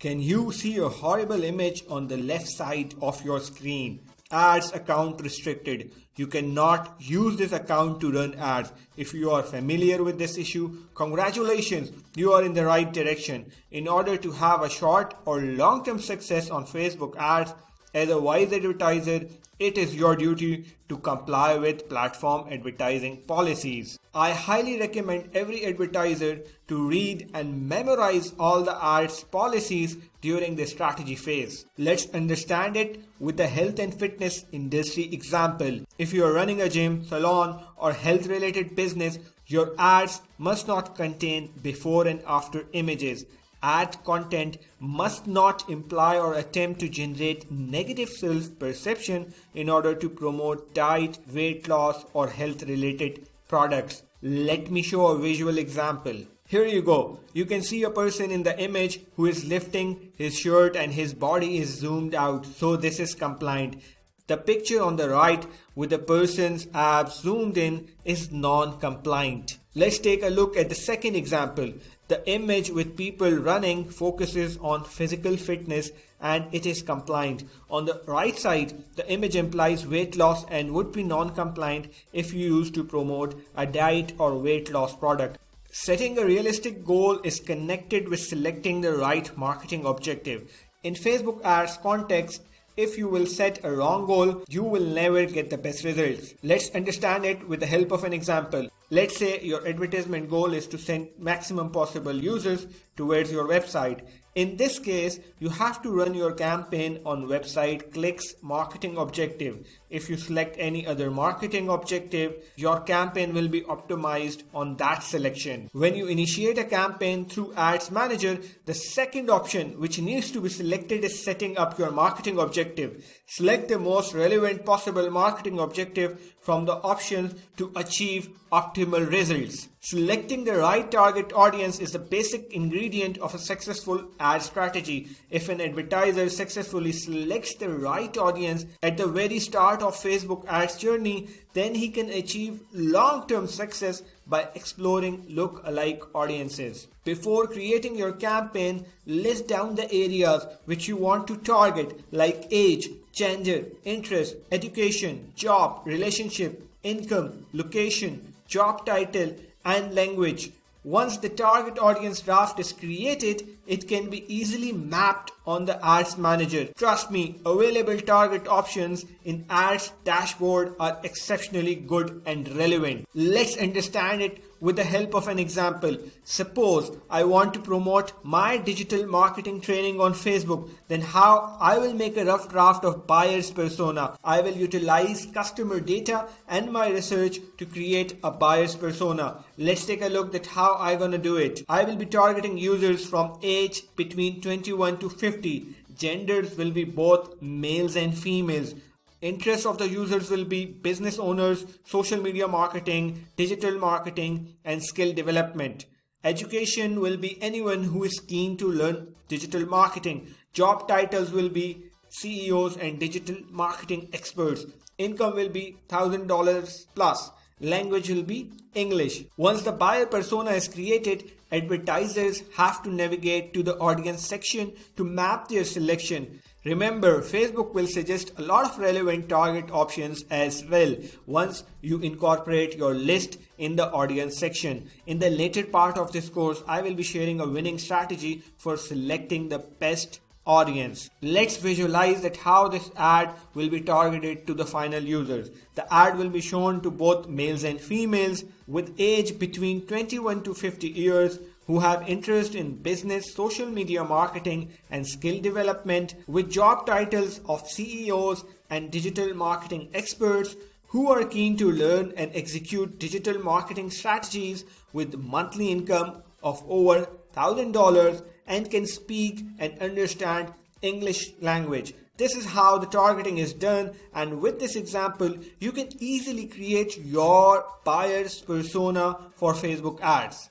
Can you see a horrible image on the left side of your screen? Ads account restricted. You cannot use this account to run ads. If you are familiar with this issue, congratulations, you are in the right direction. In order to have a short or long term success on Facebook ads, as a wise advertiser, it is your duty to comply with platform advertising policies. I highly recommend every advertiser to read and memorize all the ads policies during the strategy phase. Let's understand it with the health and fitness industry example. If you are running a gym, salon, or health related business, your ads must not contain before and after images ad content must not imply or attempt to generate negative self perception in order to promote diet, weight loss, or health related products. Let me show a visual example. Here you go. You can see a person in the image who is lifting his shirt and his body is zoomed out. So this is compliant. The picture on the right with the person's abs zoomed in is non-compliant. Let's take a look at the second example. The image with people running focuses on physical fitness and it is compliant. On the right side, the image implies weight loss and would be non-compliant if you use to promote a diet or weight loss product. Setting a realistic goal is connected with selecting the right marketing objective. In Facebook ads context, if you will set a wrong goal, you will never get the best results. Let's understand it with the help of an example. Let's say your advertisement goal is to send maximum possible users towards your website. In this case, you have to run your campaign on website clicks marketing objective. If you select any other marketing objective, your campaign will be optimized on that selection. When you initiate a campaign through Ads Manager, the second option which needs to be selected is setting up your marketing objective. Select the most relevant possible marketing objective from the options to achieve optimal results. Selecting the right target audience is the basic ingredient of a successful ad strategy. If an advertiser successfully selects the right audience at the very start of Facebook ads journey, then he can achieve long-term success by exploring look-alike audiences. Before creating your campaign, list down the areas which you want to target like age, gender, interest, education, job, relationship, income, location, job title, and language. Once the target audience draft is created, it can be easily mapped on the Ads Manager. Trust me, available target options in Ads dashboard are exceptionally good and relevant. Let's understand it with the help of an example. Suppose I want to promote my digital marketing training on Facebook, then how I will make a rough draft of buyer's persona. I will utilize customer data and my research to create a buyer's persona. Let's take a look at how I'm gonna do it. I will be targeting users from age between 21 to 50. Genders will be both males and females. Interests of the users will be business owners, social media marketing, digital marketing, and skill development. Education will be anyone who is keen to learn digital marketing. Job titles will be CEOs and digital marketing experts. Income will be $1000 plus. Language will be English. Once the buyer persona is created, advertisers have to navigate to the audience section to map their selection. Remember, Facebook will suggest a lot of relevant target options as well once you incorporate your list in the audience section. In the later part of this course, I will be sharing a winning strategy for selecting the best audience. Let's visualize that how this ad will be targeted to the final users. The ad will be shown to both males and females with age between 21 to 50 years who have interest in business, social media marketing, and skill development with job titles of CEOs and digital marketing experts who are keen to learn and execute digital marketing strategies with monthly income of over $1000 and can speak and understand English language. This is how the targeting is done and with this example you can easily create your buyer's persona for Facebook ads.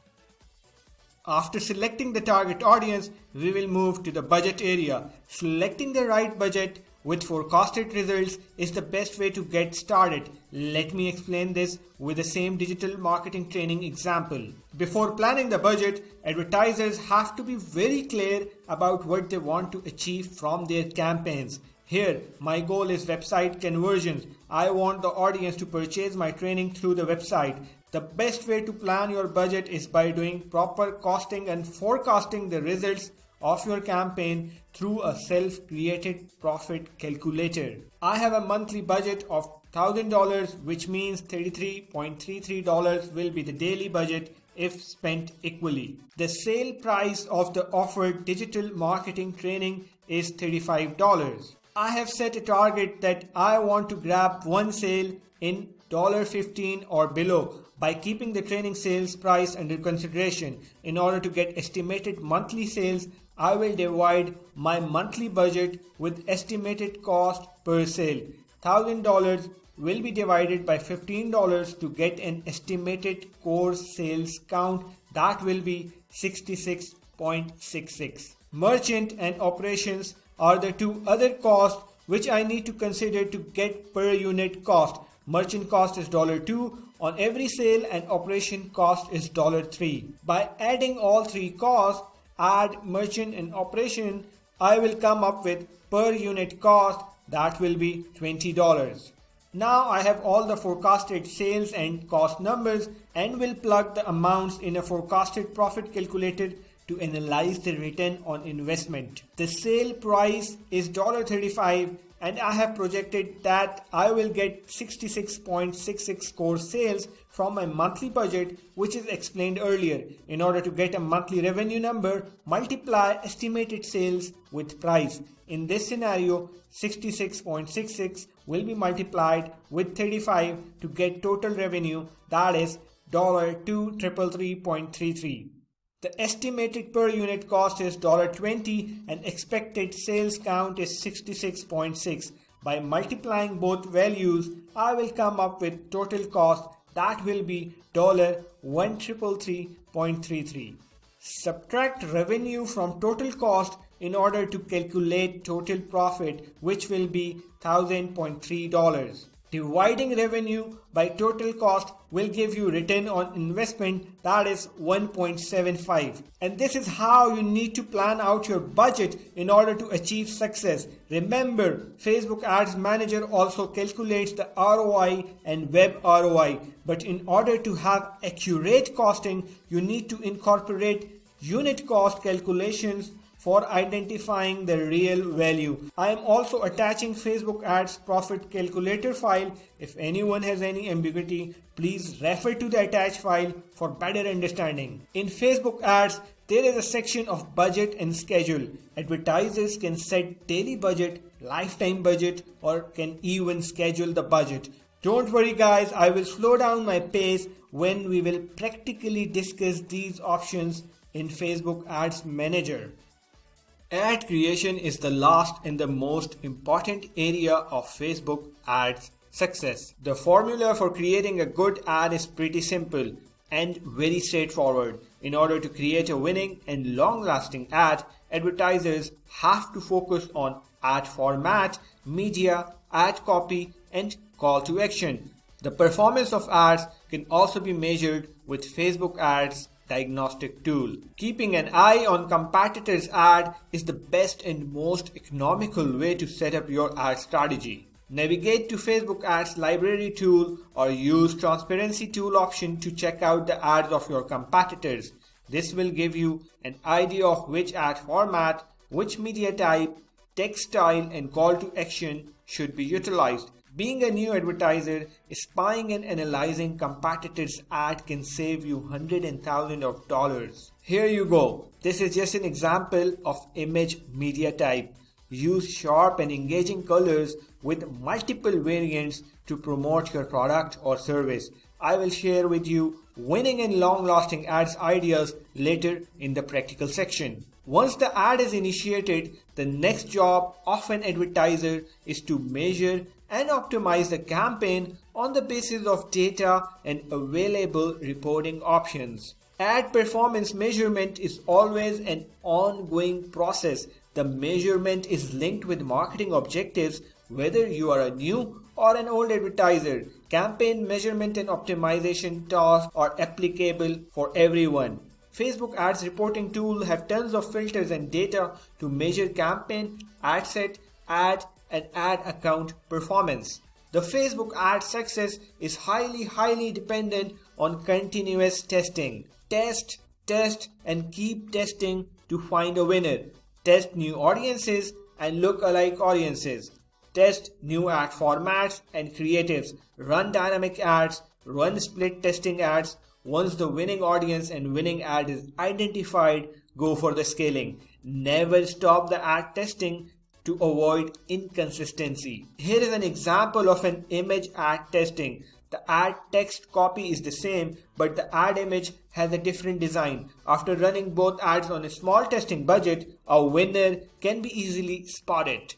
After selecting the target audience, we will move to the budget area. Selecting the right budget with forecasted results is the best way to get started. Let me explain this with the same digital marketing training example. Before planning the budget, advertisers have to be very clear about what they want to achieve from their campaigns. Here, my goal is website conversions. I want the audience to purchase my training through the website. The best way to plan your budget is by doing proper costing and forecasting the results of your campaign through a self-created profit calculator. I have a monthly budget of $1000 which means $33.33 will be the daily budget if spent equally. The sale price of the offered digital marketing training is $35. I have set a target that I want to grab one sale in $15 or below by keeping the training sales price under consideration. In order to get estimated monthly sales, I will divide my monthly budget with estimated cost per sale. $1000 will be divided by $15 to get an estimated course sales count that will be 66.66. Merchant and operations are the two other costs which I need to consider to get per unit cost. Merchant cost is $2 on every sale and operation cost is $3. By adding all three costs, ad merchant and operation, I will come up with per unit cost that will be $20. Now I have all the forecasted sales and cost numbers and will plug the amounts in a forecasted profit calculator to analyze the return on investment. The sale price is $35 and I have projected that I will get 66.66 core sales from my monthly budget which is explained earlier. In order to get a monthly revenue number, multiply estimated sales with price. In this scenario, 66.66 will be multiplied with 35 to get total revenue that is $233.33. The estimated per unit cost is $20 and expected sales count is 66.6. By multiplying both values, I will come up with total cost that will be $133.33. Subtract revenue from total cost in order to calculate total profit which will be $1000.3. Dividing revenue by total cost will give you return on investment that is 1.75 and this is how you need to plan out your budget in order to achieve success. Remember Facebook Ads Manager also calculates the ROI and web ROI but in order to have accurate costing you need to incorporate unit cost calculations for identifying the real value. I am also attaching Facebook ads profit calculator file. If anyone has any ambiguity, please refer to the attached file for better understanding. In Facebook ads, there is a section of budget and schedule. Advertisers can set daily budget, lifetime budget, or can even schedule the budget. Don't worry guys, I will slow down my pace when we will practically discuss these options in Facebook Ads Manager. Ad creation is the last and the most important area of Facebook ads success. The formula for creating a good ad is pretty simple and very straightforward. In order to create a winning and long lasting ad, advertisers have to focus on ad format, media, ad copy, and call to action. The performance of ads can also be measured with Facebook ads diagnostic tool. Keeping an eye on competitors' ad is the best and most economical way to set up your ad strategy. Navigate to Facebook Ads library tool or use transparency tool option to check out the ads of your competitors. This will give you an idea of which ad format, which media type, text style and call to action should be utilized. Being a new advertiser, spying and analyzing competitors' ad can save you hundred and thousand of dollars. Here you go. This is just an example of image media type. Use sharp and engaging colors with multiple variants to promote your product or service. I will share with you winning and long lasting ads ideas later in the practical section. Once the ad is initiated, the next job of an advertiser is to measure and optimize the campaign on the basis of data and available reporting options. Ad performance measurement is always an ongoing process. The measurement is linked with marketing objectives whether you are a new or an old advertiser. Campaign measurement and optimization tasks are applicable for everyone. Facebook ads reporting tool have tons of filters and data to measure campaign, ad set, ad and ad account performance. The Facebook ad success is highly highly dependent on continuous testing. Test, test and keep testing to find a winner. Test new audiences and look-alike audiences. Test new ad formats and creatives. Run dynamic ads, run split testing ads, once the winning audience and winning ad is identified, go for the scaling. Never stop the ad testing to avoid inconsistency. Here is an example of an image ad testing. The ad text copy is the same, but the ad image has a different design. After running both ads on a small testing budget, a winner can be easily spotted.